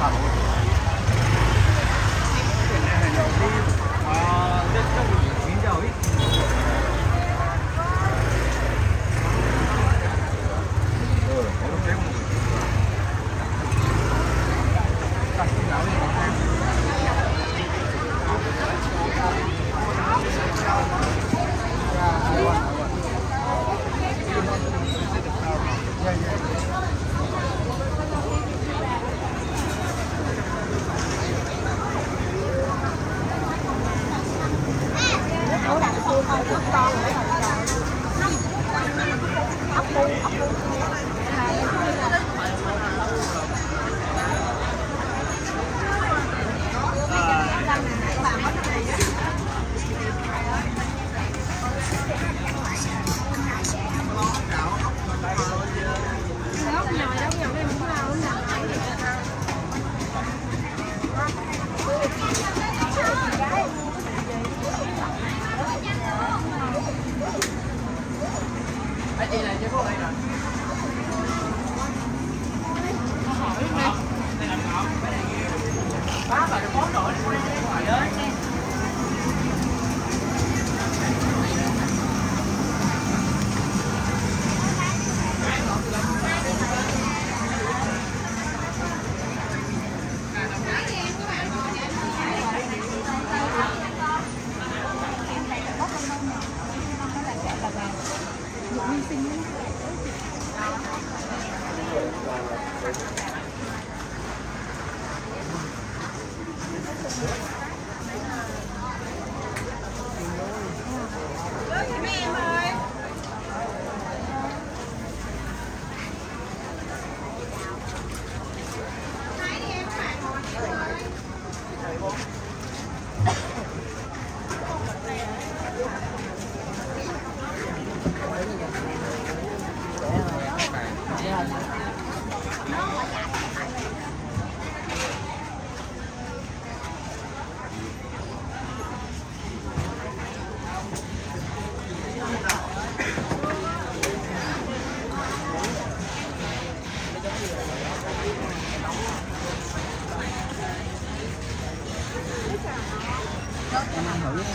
Hãy subscribe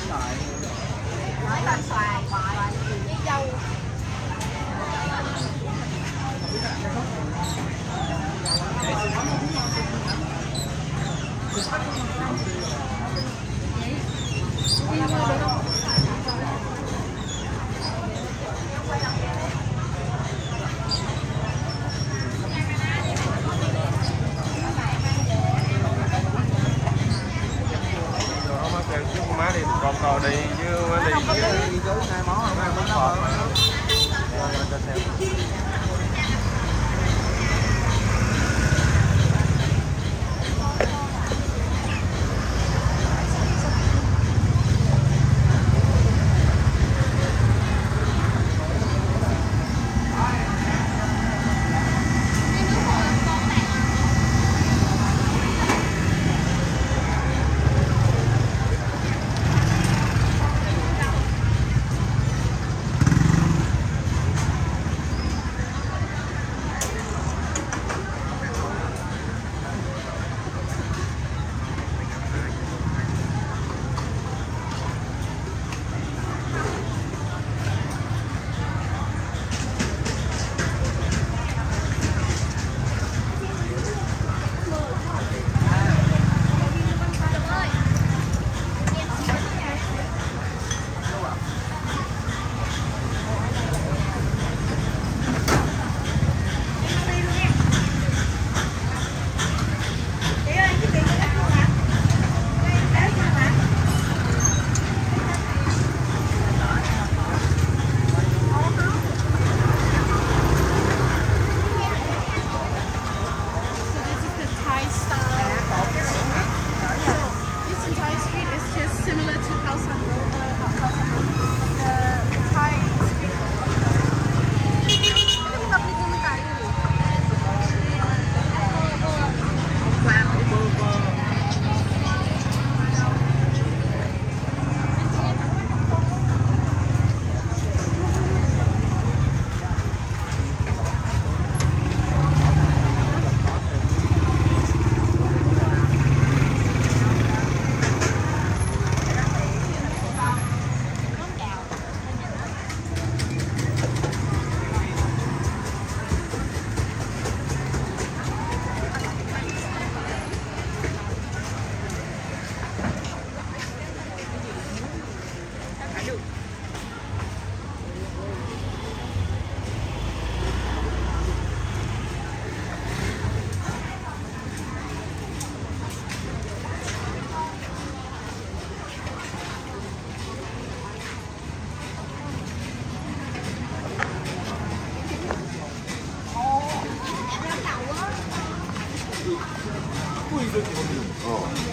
cho nói Ghiền xoài Gõ Để không? bỏ lỡ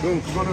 그럼 그거를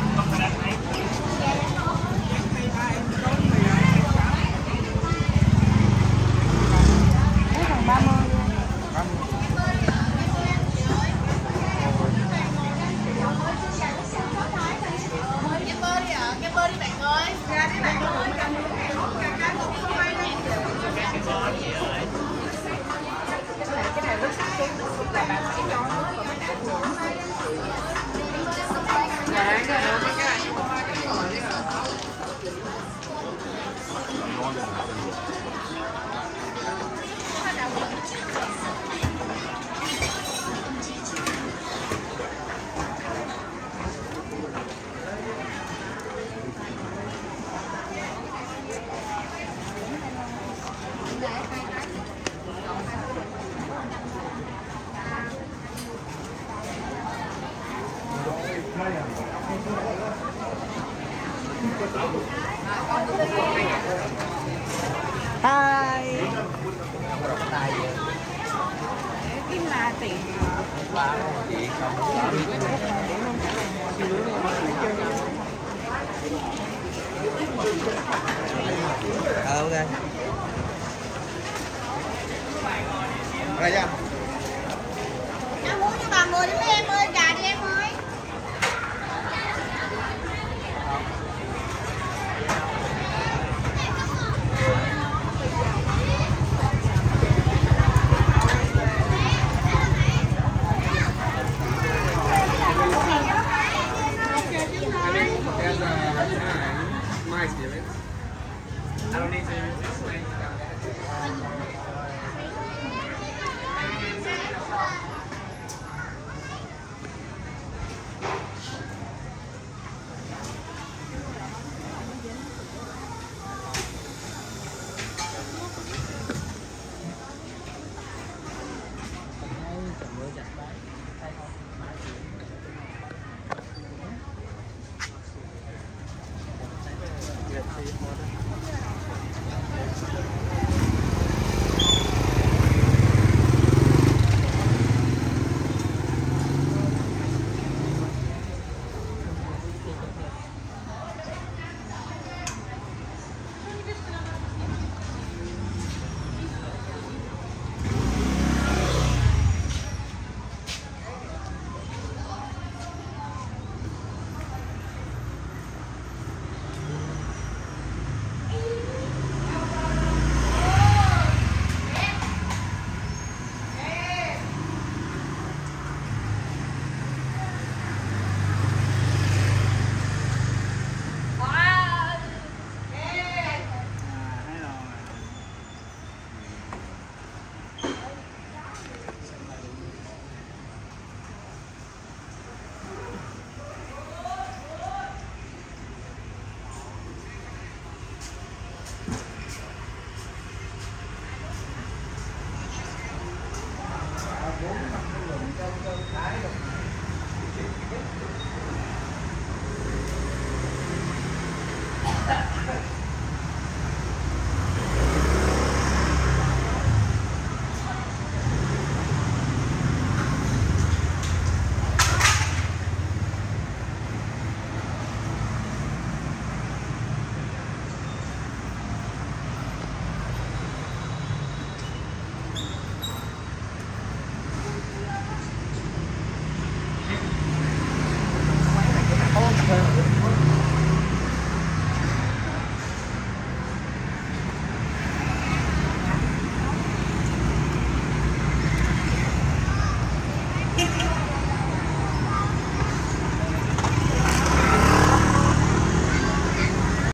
Hai. Kim là tỷ. Ờ ok. Ra chưa?